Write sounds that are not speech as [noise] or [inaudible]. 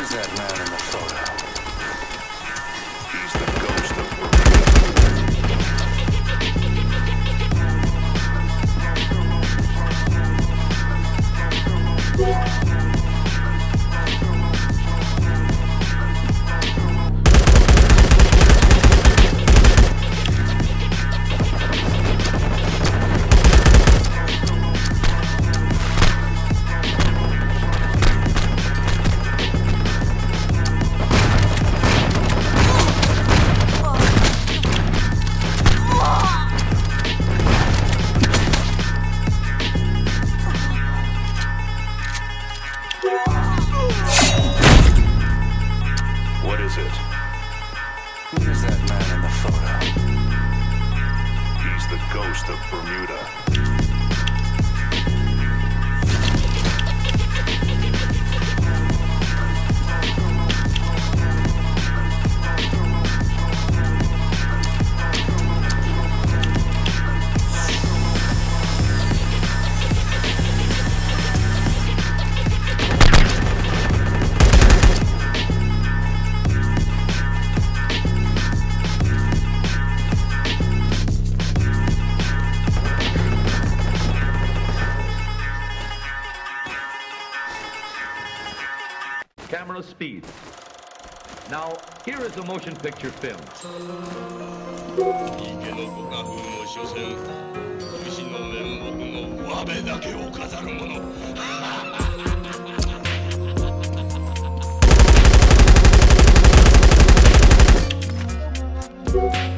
is that man in the photo? Bermuda. camera speed. Now, here is a motion picture film. [laughs]